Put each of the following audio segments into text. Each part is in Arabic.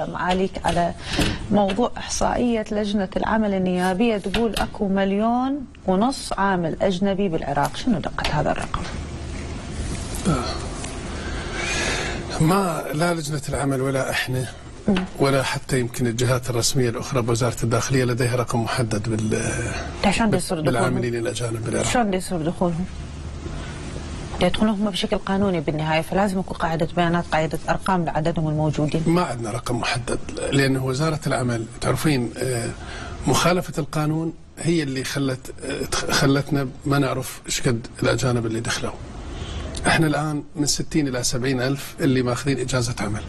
معاليك على موضوع إحصائية لجنة العمل النيابية تقول أكو مليون ونص عامل أجنبي بالعراق شنو دقة هذا الرقم؟ ما لا لجنة العمل ولا إحنا ولا حتى يمكن الجهات الرسمية الأخرى بوزارة الداخلية لديها رقم محدد بال شلون يصير دخولهم؟ بالعاملين الأجانب بالعراق شلون يصير دخولهم؟ يدخلون هم بشكل قانوني بالنهاية فلازم يكون قاعدة بيانات قاعدة أرقام لعددهم الموجودين. ما عندنا رقم محدد لأن وزارة العمل تعرفين آه، مخالفة القانون هي اللي خلت آه، خلتنا ما نعرف إيش قد الأجانب اللي دخلوا. إحنا الآن من 60 إلى 70 ألف اللي ماخذين إجازة عمل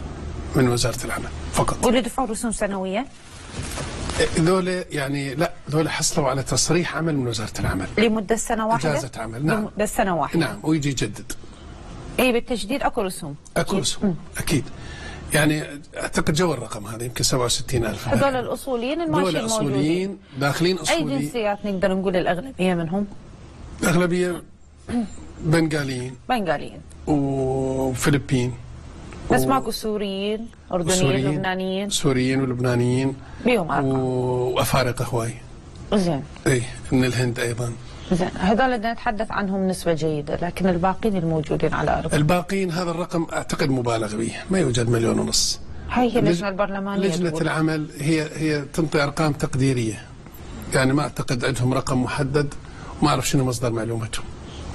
من وزارة العمل فقط. واللي دفعوا رسوم سنوية. ذولا يعني لا ذولا حصلوا على تصريح عمل من وزارة العمل. لمدة سنة واحدة؟ إجازة عمل نعم. لمدة سنة واحدة. نعم ويجي يجدد. اي بالتجديد أكو رسوم. أكو رسوم أكيد. يعني أعتقد جو الرقم هذا يمكن 67 ألف. هذول الأصوليين دول الماشيين موجودين. أصوليين داخلين أي اصوليين جنسيات نقدر نقول الأغلبية منهم؟ اغلبيه بنغاليين. بنغاليين. وفلبين. بس ماكو سوريين أردنيين وسوريين لبنانيين. سوريين ولبنانيين. بيهم ارقام وأفارقة هواي. زين. اي من الهند أيضا. زين. هذول بدنا نتحدث عنهم نسبة جيدة لكن الباقيين الموجودين على أرض. الباقين هذا الرقم أعتقد مبالغ به ما يوجد مليون ونص. هاي هي لج- اللجنه البرلمانية لجنة تقول. العمل هي هي تنطي أرقام تقديرية. يعني ما أعتقد عندهم رقم محدد وما أعرف شنو مصدر معلومتهم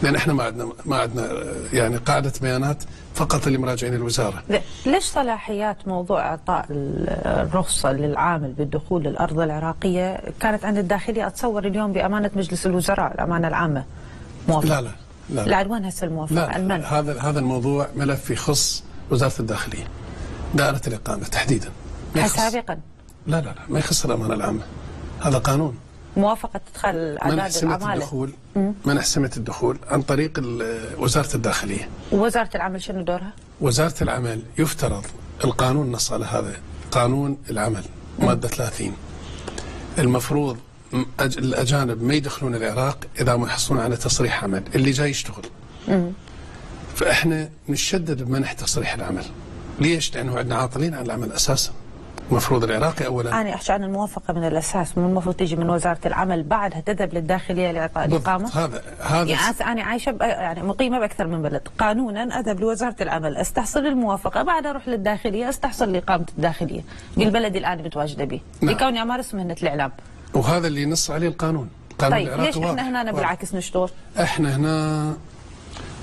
لأن إحنا ما عندنا ما عندنا يعني قاعدة بيانات فقط اللي مراجعين الوزاره ليش صلاحيات موضوع إعطاء ال- الرخصة للعامل بالدخول للأرض العراقية كانت عند الداخلية؟ أتصور اليوم بأمانة مجلس الوزراء الأمانة العامة. موافقه لا لا لا لا. وين هسه الموافقه لا, من؟ هذا هذا الموضوع ملف يخص وزارة الداخلية دائرة الإقامة تحديدا. سابقا؟ لا لا لا ما يخص الأمانة العامة. هذا قانون. موافقة تدخل أعداد العماله الدخول؟ منح سمه الدخول؟ عن طريق وزارة الداخلية. ووزاره العمل شنو دورها؟ وزارة العمل يفترض القانون نص على هذا. قانون العمل مادة 30 المفروض الأجانب ما يدخلون العراق إذا ما يحصلون على تصريح عمل اللي جاي يشتغل. فإحنا نشدد بمنح تصريح العمل. ليش؟ لأنه عندنا عاطلين عن العمل أساسا. المفروض العراقي أولا. أنا أحكي عن الموافقة من الأساس مو المفروض تيجي من وزارة العمل بعدها تذهب للداخلية لإعطاء الإقامة. هذا هذا يعني أنا عايشة ب- يعني مقيمة بأكثر من بلد. قانونا أذهب لوزارة العمل أستحصل الموافقة بعدها أروح للداخلية أستحصل اقامه الداخلية. بالبلد اللي أنا متواجدة به نعم. لكوني أمارس مهنة الإعلام. وهذا اللي نص عليه القانون. قانون طيب ليش إحنا. هنا. بالعكس نشتغل إحنا هنا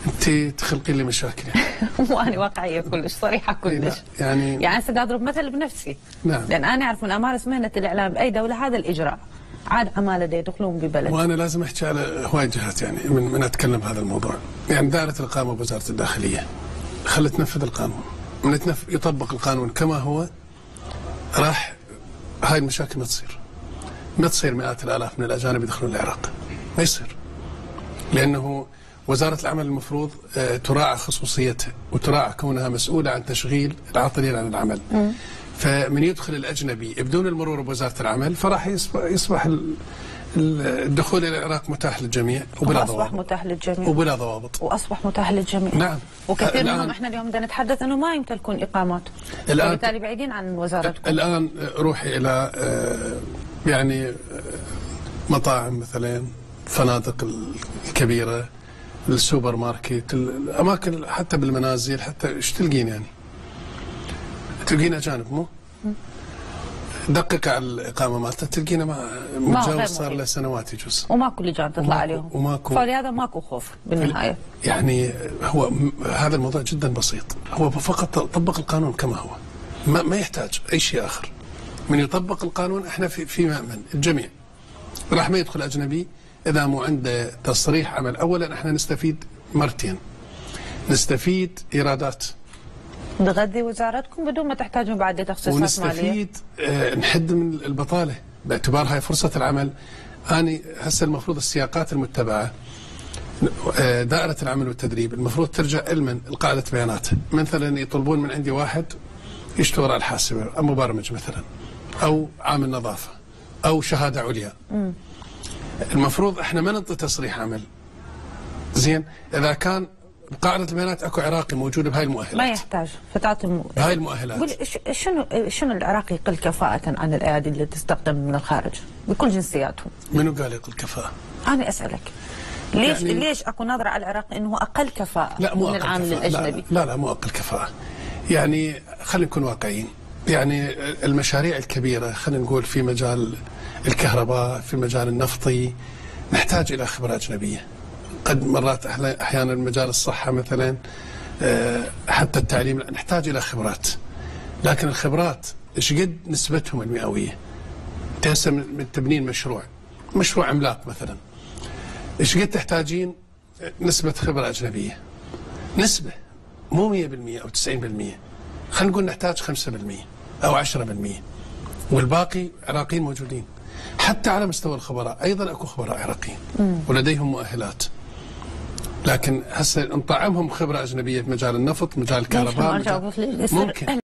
أنت تخلقين لي مشاكل. يعني. وأنا واقعية كلش صريحة كلش. يعني يعني هسه أضرب مثل بنفسي. نعم. لأن أنا أعرف من أمارس مهنة الإعلام بأي دولة هذا الإجراء. عاد عماله دي يدخلون ببلد. وأنا لازم أحكي على هواي جهات يعني من, من أتكلم بهذا الموضوع. يعني دائرة الاقامه بوزارة الداخلية. خلت تنفذ القانون. من تنف... يطبق القانون كما هو راح هاي المشاكل ما تصير. ما تصير مئات الآلاف من الأجانب يدخلون العراق. ما يصير. لأنه وزارة العمل المفروض آه، تراعى خصوصيتها وتراعى كونها مسؤولة عن تشغيل العاطلين عن العمل. فمن يدخل الأجنبي بدون المرور بوزارة العمل فراح يصبح, يصبح ال- ال- الدخول إلى العراق متاح للجميع وبلا وأصبح ضوابط. متاح للجميع. وبلا ضوابط. وأصبح متاح للجميع. نعم. وكثير منهم إحنا اليوم بدنا نتحدث إنه ما يمتلكون إقامات. الآن- وبالتالي بعيدين عن وزارتكم الآن روحي إلى آه، يعني آه، مطاعم مثلا الفنادق الكبيرة السوبر ماركت الأماكن حتى بالمنازل حتى إيش تلقين يعني؟ تلقين اجانب مو؟ دقق على الإقامة مالته تلقينا ما متجاوز صار. له سنوات يجوز. وماكو لجان تطلع وماكو- عليهم. وماكو- فلهذا ماكو خوف بالنهاية. يعني هو هذا الموضوع جدا بسيط. هو فقط طبق القانون كما هو. ما, ما يحتاج أي شيء آخر. من يطبق القانون إحنا في في مأمن الجميع. راح ما يدخل أجنبي اذا مو عنده تصريح عمل. اولا إحنا نستفيد مرتين. نستفيد إيرادات. تغذي وزارتكم بدون ما تحتاجون بعد تخصيصات مالية؟ ونستفيد آه، نحد من البطالة. باعتبار هاي فرصة العمل. اني هسه المفروض السياقات المتبعة آه، دائرة العمل والتدريب. المفروض ترجع علما القاعدة بياناتها مثلا يطلبون من عندي واحد يشتغل على الحاسبة أو مبرمج مثلا أو عامل نظافة أو شهادة عليا. المفروض إحنا ما نعطي تصريح عمل. زين؟ إذا كان قاعدة البيانات أكو عراقي موجودة بهاي المؤهلات. ما يحتاج. فتاة الم... بهاي المؤهلات. قول شنو شنو العراقي يقل كفاءة عن الأيادي اللي تستخدم من الخارج؟ بكل جنسياتهم. منو قال يقل كفاءة؟ أنا أسألك. ليش يعني- ليش أكو نظرة على العراق إنه أقل كفاءة لا مو من أقل العامل كفاءة. الأجنبي؟ لا, لا لا مو أقل كفاءة. يعني خلينا نكون واقعيين. يعني المشاريع الكبيرة خلينا نقول في مجال الكهرباء في المجال النفطي نحتاج إلى خبرة أجنبية. قد مرات أحيانا مجال الصحة مثلا آه، حتى التعليم نحتاج إلى خبرات. لكن الخبرات إيش قد نسبتهم المئوية؟ انت هسه من تبنين مشروع. مشروع عملاق مثلا. إيش قد تحتاجين؟ نسبة خبرة أجنبية. نسبة مو 100% أو 90% خلينا نقول نحتاج 5% أو 10% والباقي عراقيين موجودين. حتى على مستوى الخبراء أيضا أكو خبراء عراقيين. ولديهم مؤهلات. لكن هسه نطعمهم خبرة أجنبية في مجال النفط مجال الكهرباء مجال ممكن.